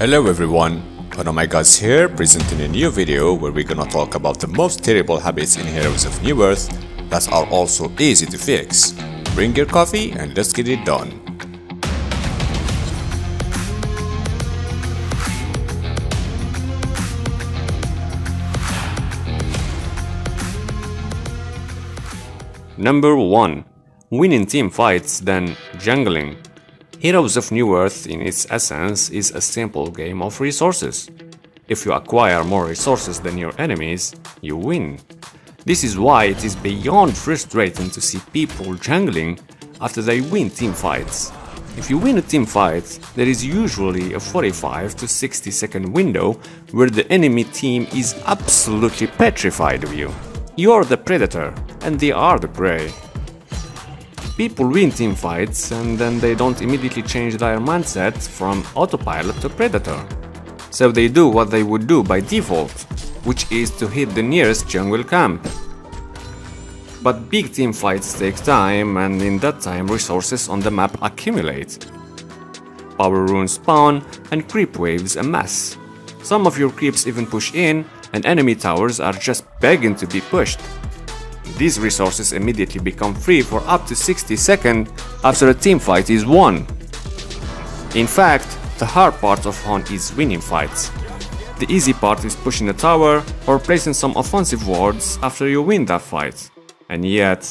Hello everyone, Guys here presenting a new video where we're gonna talk about the most terrible habits in Heroes of Newerth that are also easy to fix. Bring your coffee and let's get it done. Number 1. Winning team fights then jungling. Heroes of Newerth in its essence is a simple game of resources. If you acquire more resources than your enemies, you win. This is why it is beyond frustrating to see people jungling after they win team fights. If you win a team fight, there is usually a 45 to 60 second window where the enemy team is absolutely petrified of you. You're the predator and they are the prey. People win team fights and then they don't immediately change their mindset from autopilot to predator. So they do what they would do by default, which is to hit the nearest jungle camp. But big team fights take time and in that time resources on the map accumulate. Power runes spawn and creep waves amass. Some of your creeps even push in and enemy towers are just begging to be pushed. These resources immediately become free for up to 60 seconds after a team fight is won. In fact, the hard part of Hon is winning fights. The easy part is pushing a tower or placing some offensive wards after you win that fight. And yet,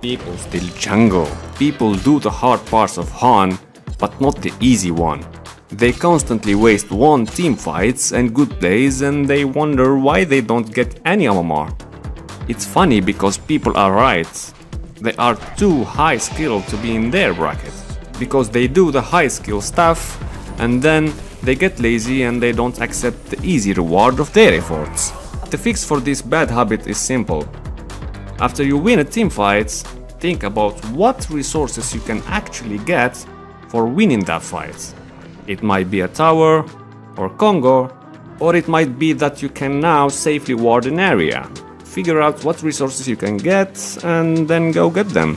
people still jungle. People do the hard parts of Hon, but not the easy one. They constantly waste one team fights and good plays and they wonder why they don't get any MMR. It's funny because people are right. They are too high skilled to be in their bracket. Because they do the high skill stuff and then they get lazy and they don't accept the easy reward of their efforts. The fix for this bad habit is simple. After you win a team fight, think about what resources you can actually get for winning that fight. It might be a tower, or Kongor, or it might be that you can now safely ward an area figure out what resources you can get and then go get them.